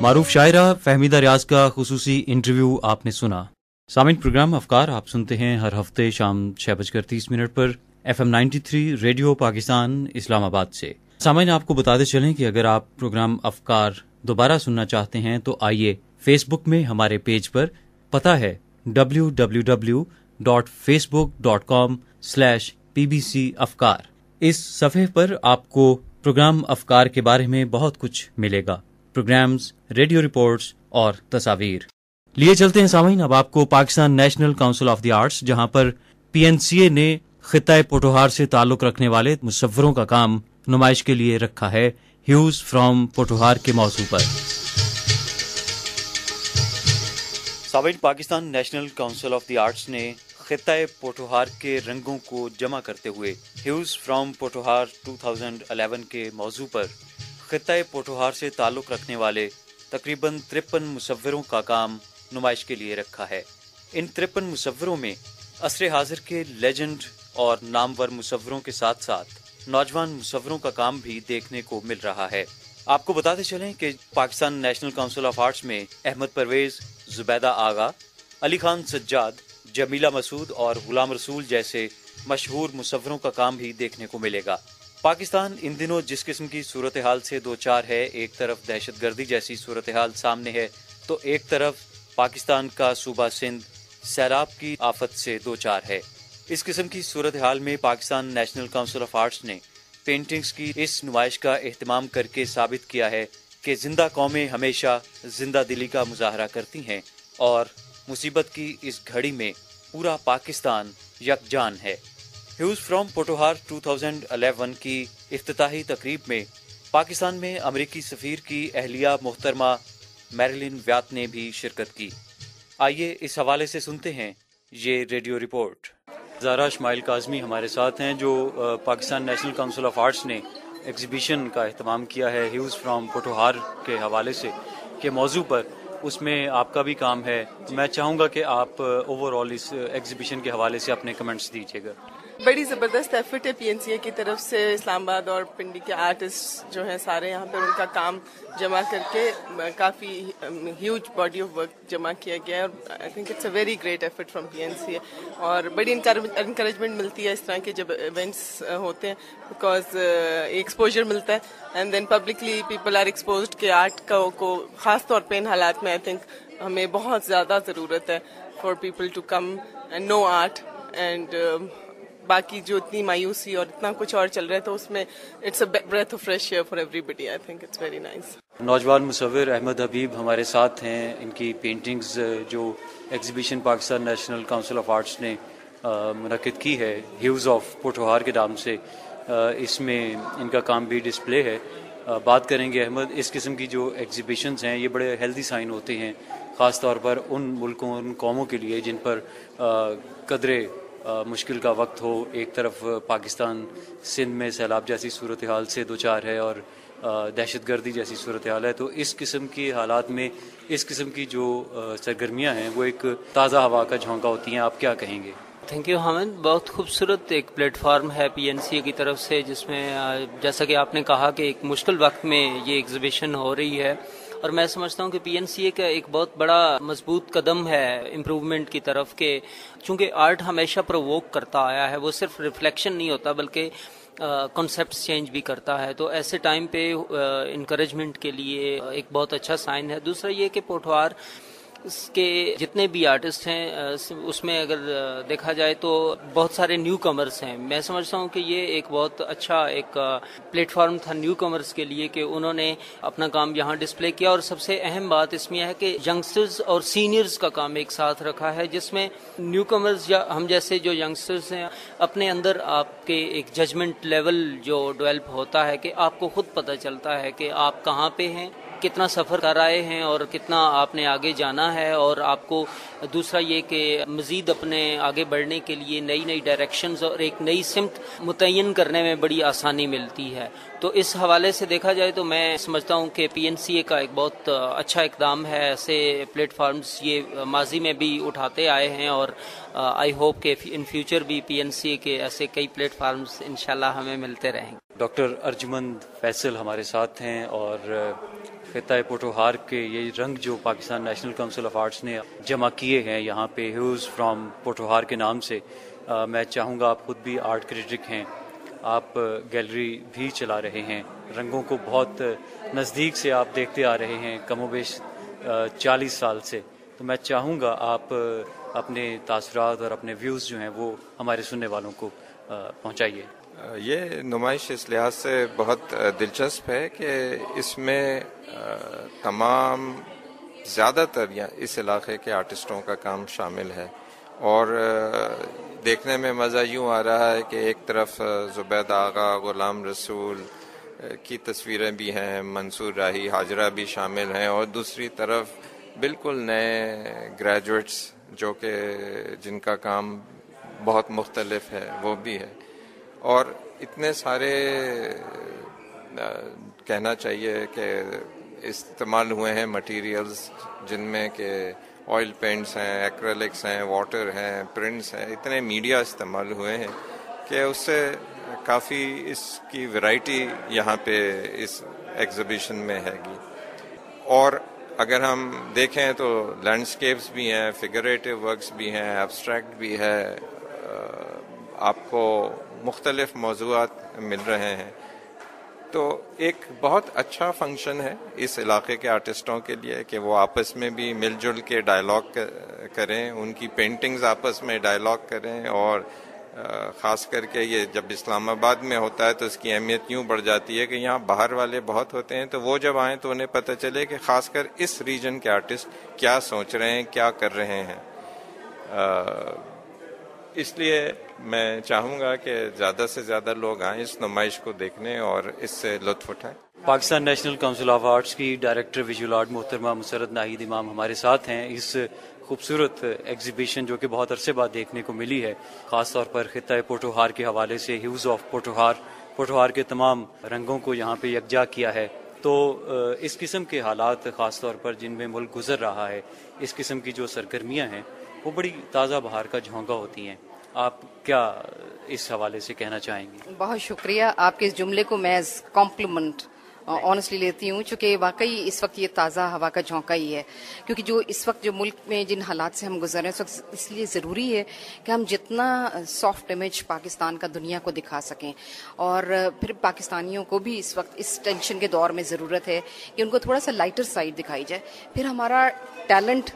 معروف شاعرہ فہمیدہ ریاض کا خصوصی انٹرویو آپ نے سنا۔ سامعین پروگرام افکار آپ سنتے ہیں ہر ہفتے شام چھ بج کر تیس منٹ پر F M ninety three radio Pakistan Islamabad سے۔ سامعین، آپ کو بتاتے چلیں کہ اگر آپ پروگرام افکار دوبارہ سننا چاہتے ہیں تو آئیے فیس بک میں ہمارے پیج پر۔ پتا ہے W W W dot facebook dot com slash P B C افکار اس صفحے پر آپ کو پروگرام افکار کے بارے میں بہت کچھ ملے گا۔ پروگرامز ریڈیو رپورٹس اور تصاویر۔ لیے چلتے ہیں سامعین اب آپ کو Pakistan national council of the arts جہاں پر پی این سی اے نے خطۂ پوٹوہار سے تعلق رکھنے والے مصوروں کا کام نمائش کے لیے رکھا ہے ہیوز فرام پوٹوہار کے موضوع پر۔ سابق Pakistan national council of the arts نے خطۂ پوٹوہار کے رنگوں کو جمع کرتے ہوئے ہیوز فرام پوٹوہار 2011 کے موضوع پر خطۂ پوٹوہار سے تعلق رکھنے والے تقریباً ترپن مصوروں کا کام نمائش کے لیے رکھا ہے۔ ان ترپن مصوروں میں عصر حاضر کے لیجنڈ اور نامور مصوروں کے ساتھ ساتھ نوجوان مصوروں کا کام بھی دیکھنے کو مل رہا ہے۔ آپ کو بتاتے چلیں کہ Pakistan national council of arts میں احمد پرویز، زبیدہ آغا، علی خان سجاد، جمیلہ مسعود اور غلام رسول جیسے مشہور مصوروں کا کام بھی دیکھنے کو ملے گا۔ پاکستان ان دنوں جس قسم کی صورتحال سے دو چار ہے، ایک طرف دہشت گردی جیسی صورتحال سامنے ہے، تو ایک طرف پاکستان کا صوبہ سندھ سیلاب کی آفت سے دو چار ہے۔ اس قسم کی صورتحال میں Pakistan national council of arts نے پینٹنگز کی اس نمائش کا اہتمام کر کے ثابت کیا ہے کہ زندہ قومیں ہمیشہ زندہ دلی کا مظاہرہ کرتی ہیں اور مصیبت کی اس گھڑی میں پورا پاکستان یکجان ہے۔ ہیوز فرام پوٹوہار 2011 کی افتتاحی تقریب میں پاکستان میں امریکی سفیر کی اہلیہ محترمہ میرلن ویات نے بھی شرکت کی۔ آئیے اس حوالے سے سنتے ہیں یہ ریڈیو رپورٹ۔ زارا اسماعیل کاظمی ہمارے ساتھ ہیں جو Pakistan national council of arts نے ایگزیبیشن کا اہتمام کیا ہے ہیوز فرام پوٹوہار کے حوالے سے کہ موضوع پر۔ اس میں آپ کا بھی کام ہے۔ میں چاہوں گا کہ آپ اوور آل اس ایگزیبیشن کے حوالے سے اپنے کمنٹس دیجیے گا۔ بڑی زبردست ایفرٹ ہے پی این سی اے کی طرف سے، اسلام آباد اور پنڈی کے آرٹسٹ جو ہیں سارے یہاں پہ ان کا کام جمع کر کے، کافی ہیوج باڈی آف ورک جمع کیا گیا ہے اور I think it's a very great effort from P N C A اور بڑی انکریجمنٹ ملتی ہے اس طرح کے جب ایونٹس ہوتے ہیں بیکاز ایکسپوجر uh, ملتا ہے and then publicly people are exposed کے آرٹ کو خاص طور پہ ان حالات میں آئی تھنک ہمیں بہت زیادہ ضرورت ہے for people to come and know art and باقی جو اتنی مایوسی اور اتنا کچھ اور چل رہا ہے تو اس میں it's a breath of fresh air for everybody I think it's very nice نوجوان مصور احمد حبیب ہمارے ساتھ ہیں۔ ان کی پینٹنگز جو exhibition Pakistan national council of arts نے منعقد کی ہے ہیوز آف پوٹوہار کے نام سے اس میں ان کا کام بھی ڈسپلے ہے۔ بات کریں گے احمد، اس قسم کی جو ایگزیبیشنز ہیں، یہ بڑے ہیلدی سائن ہوتے ہیں، خاص طور پر ان ملکوں، ان قوموں کے لیے جن پر قدرے مشکل کا وقت ہو، ایک طرف پاکستان سندھ میں سیلاب جیسی صورتحال سے دو چار ہے اور دہشت گردی جیسی صورتحال ہے، تو اس قسم کی حالات میں، اس قسم کی جو سرگرمیاں ہیں، وہ ایک تازہ ہوا کا جھونکا ہوتی ہیں، آپ کیا کہیں گے؟ تھینک یو حامد بہت خوبصورت ایک پلیٹ فارم ہے پی این سی اے کی طرف سے، جس میں جیسا کہ آپ نے کہا کہ ایک مشکل وقت میں یہ ایگزیبیشن ہو رہی ہے۔ اور میں سمجھتا ہوں کہ پی این سی اے کا ایک بہت بڑا مضبوط قدم ہے امپروومنٹ کی طرف کہ چونکہ آرٹ ہمیشہ پرووک کرتا آیا ہے، وہ صرف ریفلیکشن نہیں ہوتا بلکہ کنسیپٹس چینج بھی کرتا ہے۔ تو ایسے ٹائم پہ انکریجمنٹ کے لیے ایک بہت اچھا سائن ہے۔ دوسرا یہ کہ پوٹوار اس کے جتنے بھی آرٹسٹ ہیں اس میں اگر دیکھا جائے تو بہت سارے نیو کمرس ہیں۔ میں سمجھتا ہوں کہ یہ ایک بہت اچھا ایک پلیٹ فارم تھا نیو کمرس کے لیے کہ انہوں نے اپنا کام یہاں ڈسپلے کیا۔ اور سب سے اہم بات اس میں ہے کہ ینگسٹرز اور سینئرز کا کام ایک ساتھ رکھا ہے، جس میں نیو کمرز یا ہم جیسے جو ینگسٹرز ہیں، اپنے اندر آپ کے ایک ججمنٹ لیول جو ڈیولپ ہوتا ہے کہ آپ کو خود پتہ چلتا ہے کہ آپ کہاں پہ ہیں۔ کتنا سفر کر آئے ہیں اور کتنا آپ نے آگے جانا ہے اور آپ کو دوسرا یہ کہ مزید اپنے آگے بڑھنے کے لیے نئی نئی ڈائریکشنز اور ایک نئی سمت متعین کرنے میں بڑی آسانی ملتی ہے۔ تو اس حوالے سے دیکھا جائے تو میں سمجھتا ہوں کہ پی این سی اے کا ایک بہت اچھا اقدام ہے۔ ایسے پلیٹ فارمز یہ ماضی میں بھی اٹھاتے آئے ہیں اور آئی ہوپ کہ ان فیوچر بھی پی این سی اے کے ایسے کئی پلیٹ فارمز انشاءاللہ ہمیں ملتے رہیں گے۔ ڈاکٹر ارجمند فیصل ہمارے ساتھ ہیں اور خطۂ پوٹوہار کے یہ رنگ جو Pakistan national council of arts نے جمع کیے ہیں، یہاں پہ ہیوز فرام پوٹوہار کے نام سے میں چاہوں گا آپ خود بھی آرٹ کریٹک ہیں۔ آپ گیلری بھی چلا رہے ہیں۔ رنگوں کو بہت نزدیک سے آپ دیکھتے آ رہے ہیں، کم و بیش چالیس سال سے۔ تو میں چاہوں گا آپ اپنے تاثرات اور اپنے ویوز جو ہیں وہ ہمارے سننے والوں کو پہنچائیے۔ یہ نمائش اس لحاظ سے بہت دلچسپ ہے کہ اس میں تمام زیادہ تر یا اس علاقے کے آرٹسٹوں کا کام شامل ہے۔ اور دیکھنے میں مزہ یوں آ رہا ہے کہ ایک طرف زبید آغا، غلام رسول کی تصویریں بھی ہیں، منصور راہی، حاجرہ بھی شامل ہیں۔ اور دوسری طرف بالکل نئے گریجویٹس جو کہ جن کا کام بہت مختلف ہے، وہ بھی ہے۔ اور اتنے سارے کہنا چاہیے کہ استعمال ہوئے ہیں مٹیریلز جن میں کہ آئل پینٹس ہیں ایکریلکس ہیں واٹر ہیں پرنٹس ہیں، اتنے میڈیا استعمال ہوئے ہیں کہ اس سے کافی اس کی ورائٹی یہاں پہ اس ایگزیبیشن میں ہے گی۔ اور اگر ہم دیکھیں تو لینڈسکیپس بھی ہیں فگریٹو ورکس بھی ہیں ایبسٹریکٹ بھی ہے آپ کو مختلف موضوعات مل رہے ہیں۔ تو ایک بہت اچھا فنکشن ہے اس علاقے کے آرٹسٹوں کے لیے کہ وہ آپس میں بھی مل جل کے ڈائلاگ کریں، ان کی پینٹنگز آپس میں ڈائلاگ کریں اور خاص کر کے یہ جب اسلام آباد میں ہوتا ہے تو اس کی اہمیت یوں بڑھ جاتی ہے کہ یہاں باہر والے بہت ہوتے ہیں تو وہ جب آئیں تو انہیں پتہ چلے کہ خاص کر اس ریجن کے آرٹسٹ کیا سوچ رہے ہیں، کیا کر رہے ہیں۔ اس لیے میں چاہوں گا کہ زیادہ سے زیادہ لوگ آئیں اس نمائش کو دیکھنے اور اس سے لطف اٹھائیں۔ Pakistan national council of arts کی ڈائریکٹر ویژول آرٹ محترمہ مسرت ناہید امام ہمارے ساتھ ہیں۔ اس خوبصورت ایگزیبیشن جو کہ بہت عرصے بعد دیکھنے کو ملی ہے، خاص طور پر خطۂ پوٹوہار کے حوالے سے ہیوز آف پوٹوہار پوٹوہار کے تمام رنگوں کو یہاں پہ یکجا کیا ہے۔ تو اس قسم کے حالات خاص طور پر جن میں ملک گزر رہا ہے، اس قسم کی جو سرگرمیاں ہیں وہ بڑی تازہ بہار کا جھونکا ہوتی ہیں۔ آپ کیا اس حوالے سے کہنا چاہیں گے؟ بہت شکریہ۔ آپ کے اس جملے کو میں کمپلیمنٹ آنےسٹلی uh, لیتی ہوں، چونکہ واقعی اس وقت یہ تازہ ہوا کا جھونکا ہی ہے۔ کیونکہ جو اس وقت جو ملک میں جن حالات سے ہم گزر رہے ہیں، اس وقت اس لیے ضروری ہے کہ ہم جتنا uh, سافٹ امیج پاکستان کا دنیا کو دکھا سکیں۔ اور uh, پھر پاکستانیوں کو بھی اس وقت اس ٹینشن کے دور میں ضرورت ہے کہ ان کو تھوڑا سا لائٹر سائڈ دکھائی جائے۔ پھر ہمارا ٹیلنٹ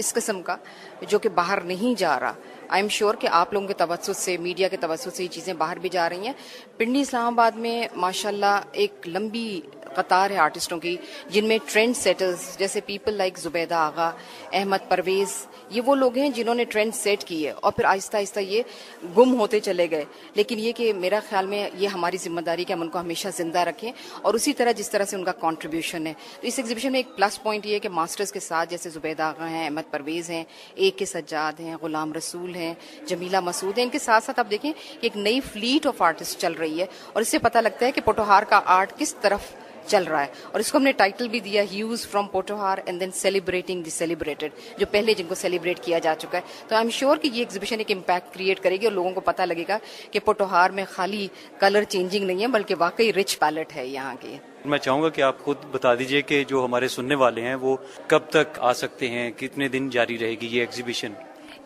اس قسم کا جو کہ باہر نہیں جا رہا۔ آئی ایم شیور کہ آپ لوگوں کے توسط سے میڈیا کے توسط سے یہ چیزیں باہر بھی جا رہی ہیں۔ پنڈی اسلام آباد میں ماشاء اللہ ایک لمبی قطار ہے آرٹسٹوں کی، جن میں ٹرینڈ سیٹرز جیسے پیپل لائک زبیدہ آغا، احمد پرویز، یہ وہ لوگ ہیں جنہوں نے ٹرینڈ سیٹ کی ہے۔ اور پھر آہستہ آہستہ یہ گم ہوتے چلے گئے۔ لیکن یہ کہ میرا خیال میں یہ ہماری ذمہ داری کہ ہم ان کو ہمیشہ زندہ رکھیں اور اسی طرح جس طرح سے ان کا کانٹریبیوشن ہے۔ تو اس ایگزیبیشن میں ایک پلس پوائنٹ یہ ہے کہ ماسٹرز کے ساتھ جیسے زبید آغا ہیں، احمد پرویز ہیں ایک کے سجاد ہیں، غلام رسول ہیں، جمیلہ مسعود ہیں۔ ان کے ساتھ ساتھ آپ دیکھیں کہ ایک نئی فلیٹ آف آرٹسٹ چل رہی ہے۔ اور اس سے پتہ لگتا ہے کہ پوٹوہار کا آرٹ کس طرف چل رہا ہے۔ اور اس کو ہم نے ٹائٹل بھی دیا hues from Potohar and then celebrating the celebrated جو پہلے جن کو سیلیبریٹ کیا جا چکا ہے۔ تو آئی ایم شیور کہ یہ ایگزیبیشن ایک امپیکٹ کریٹ کرے گی اور لوگوں کو پتا لگے گا کہ پوٹوہار میں خالی کلر چینجنگ نہیں ہے، بلکہ واقعی رچ پیلٹ ہے یہاں کی میں چاہوں گا کہ آپ خود بتا دیجیے کہ جو ہمارے سننے والے ہیں، وہ کب تک آ سکتے ہیں؟ کتنے دن جاری رہے گی یہ ایگزیبیشن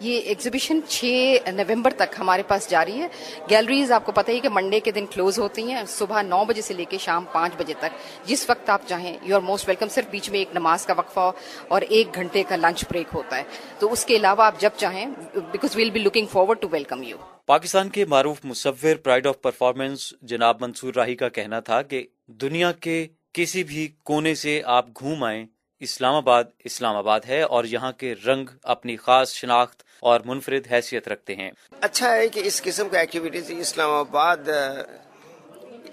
یہ ایگزیبیشن چھ نومبر تک ہمارے پاس جاری ہے۔ گیلریز آپ کو پتہ ہی کہ منڈے کے دن کلوز ہوتی ہیں، صبح نو بجے سے لے کے شام پانچ بجے تک۔ جس وقت آپ چاہیں یو آر موسٹ ویلکم صرف بیچ میں ایک نماز کا وقفہ اور ایک گھنٹے کا لنچ بریک ہوتا ہے۔ تو اس کے علاوہ آپ جب چاہیں because we'll be looking forward to welcome you Pakistan کے معروف مصور پرائڈ آف پرفارمنس جناب منصور راہی کا کہنا تھا کہ دنیا کے کسی بھی کونے سے آپ گھوم آئیں اسلام آباد اسلام آباد ہے اور یہاں کے رنگ اپنی خاص شناخت اور منفرد حیثیت رکھتے ہیں۔ اچھا ہے کہ اس قسم کا ایکٹیویٹیز اسلام آباد،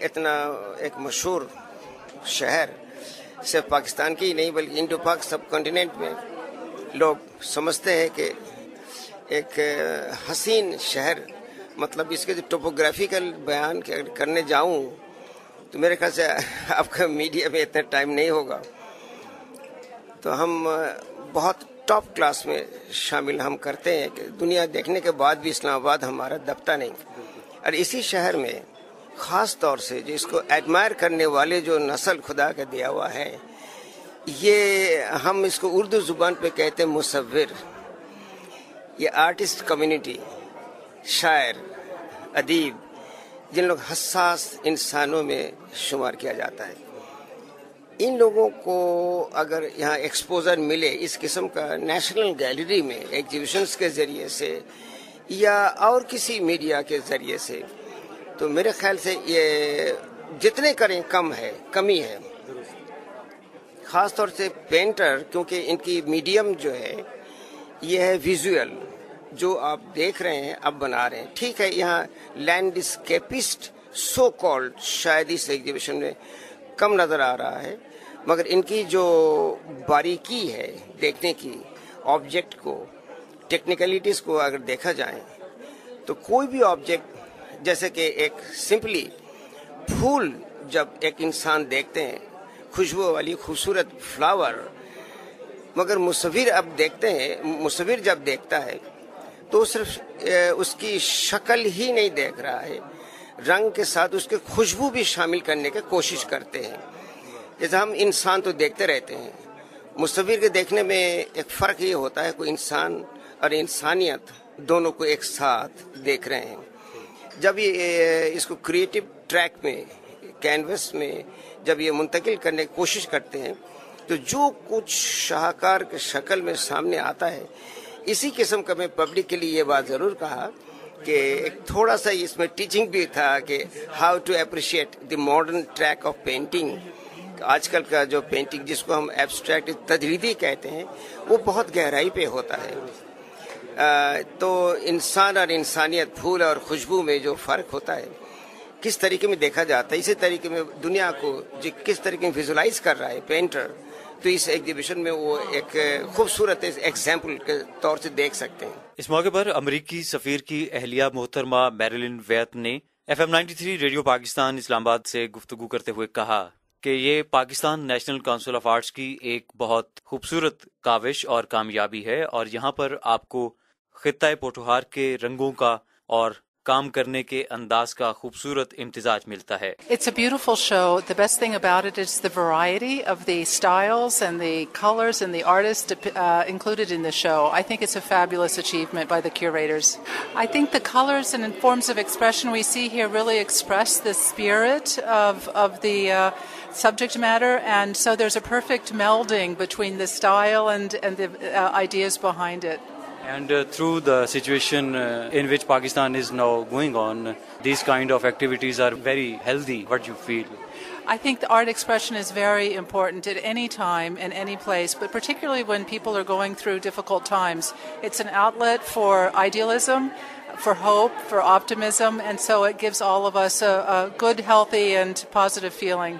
اتنا ایک مشہور شہر صرف پاکستان کی ہی نہیں بلکہ انڈو پاک سب کنٹیننٹ میں لوگ سمجھتے ہیں کہ ایک حسین شہر مطلب اس کے جو ٹوپوگرافیکل بیان کرنے جاؤں تو میرے خیال سے آپ کا میڈیا میں اتنا ٹائم نہیں ہوگا۔ تو ہم بہت ٹاپ کلاس میں شامل ہم کرتے ہیں کہ دنیا دیکھنے کے بعد بھی اسلام آباد ہمارا دبتا نہیں۔ اور اسی شہر میں خاص طور سے جو اس کو ایڈمائر کرنے والے جو نسل خدا کا دیا ہوا ہے، یہ ہم اس کو اردو زبان پہ کہتے ہیں مصور۔ یہ آرٹسٹ کمیونٹی، شاعر، ادیب، جن لوگ حساس انسانوں میں شمار کیا جاتا ہے۔ ان لوگوں کو اگر یہاں ایکسپوزر ملے اس قسم کا نیشنل گیلری میں ایگزیبیشنس کے ذریعے سے یا اور کسی میڈیا کے ذریعے سے، تو میرے خیال سے یہ جتنے کریں کم ہے، کمی ہے۔ خاص طور سے پینٹر کیونکہ ان کی میڈیم جو ہے، یہ ہے ویژول جو آپ دیکھ رہے ہیں اب بنا رہے ہیں۔ ٹھیک ہے، یہاں لینڈ اسکیپسٹ سو کالڈ شاید اس ایگزیبیشن میں کم نظر آ رہا ہے، مگر ان کی جو باریکی ہے دیکھنے کی آبجیکٹ کو ٹیکنیکلٹیز کو اگر دیکھا جائے، تو کوئی بھی آبجیکٹ جیسے کہ ایک سمپلی پھول جب ایک انسان دیکھتے ہیں، خوشبو والی خوبصورت فلاور مگر مصور اب دیکھتے ہیں، مصور جب دیکھتا ہے، تو صرف اس کی شکل ہی نہیں دیکھ رہا ہے۔ رنگ کے ساتھ اس کے خوشبو بھی شامل کرنے کی کوشش کرتے ہیں۔ جیسے ہم انسان تو دیکھتے رہتے ہیں۔ مصور کے دیکھنے میں ایک فرق یہ ہوتا ہے کوئی انسان اور انسانیت دونوں کو ایک ساتھ دیکھ رہے ہیں۔ جب یہ اس کو کریٹو ٹریک میں کینوس میں جب یہ منتقل کرنے کی کوشش کرتے ہیں، تو جو کچھ شاہکار کے شکل میں سامنے آتا ہے، اسی قسم کا میں پبلک کے لیے یہ بات ضرور کہا کہ ایک تھوڑا سا اس میں ٹیچنگ بھی تھا کہ how to appreciate the modern track of painting آج کل کا جو پینٹنگ جس کو ہم ایبسٹریکٹ تجریدی کہتے ہیں، وہ بہت گہرائی پہ ہوتا ہے۔ تو انسان اور انسانیت، پھول اور خوشبو میں جو فرق ہوتا ہے، کس طریقے میں دیکھا جاتا ہے؟ اسی طریقے میں دنیا کو کس طریقے میں ویژولائز کر رہا ہے پینٹر تو اس ایگزیبیشن میں وہ ایک خوبصورت ایگزامپل کے طور سے دیکھ سکتے ہیں۔ اس موقع پر امریکی سفیر کی اہلیہ محترمہ میرلن ویت نے F M ninety three radio Pakistan Islamabad سے گفتگو کرتے ہوئے کہا کہ یہ Pakistan national council of arts کی ایک بہت خوبصورت کاوش اور کامیابی ہے اور یہاں پر آپ کو خطۂ پوٹوہار کے رنگوں کا اور It's a beautiful show. The best thing about it is the variety of the styles and the colors and the the uh, included in the show. I think it's a fabulous achievement by the curators i think the colors and forms of expression we see here really express the spirit of of the uh, subject matter and so there's a perfect melding between the style and and the uh, ideas behind it and uh, through the situation uh, in which Pakistan is now going on, these kind of activities are very healthy. What you feel? I think the art expression is very important at any time and any place, but particularly when people are going through difficult times. It's an outlet for idealism, for hope, for optimism, and so it gives all of us a, a good, healthy, and positive feeling.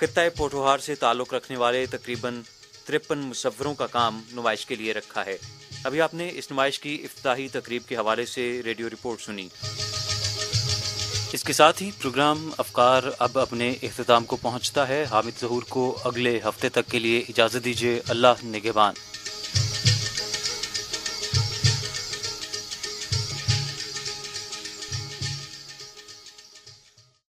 خطۂ Potohar سے تعلق رکھنے والے تقریباً ترپن مصوروں کا کام نمائش کے لیے رکھا ہے۔ ابھی آپ نے اس نمائش کی افتتاحی تقریب کے حوالے سے ریڈیو رپورٹ سنی۔ اس کے ساتھ ہی پروگرام افکار اب اپنے اختتام کو پہنچتا ہے۔ حامد ظہور کو اگلے ہفتے تک کے لیے اجازت دیجیے اللہ نگہبان۔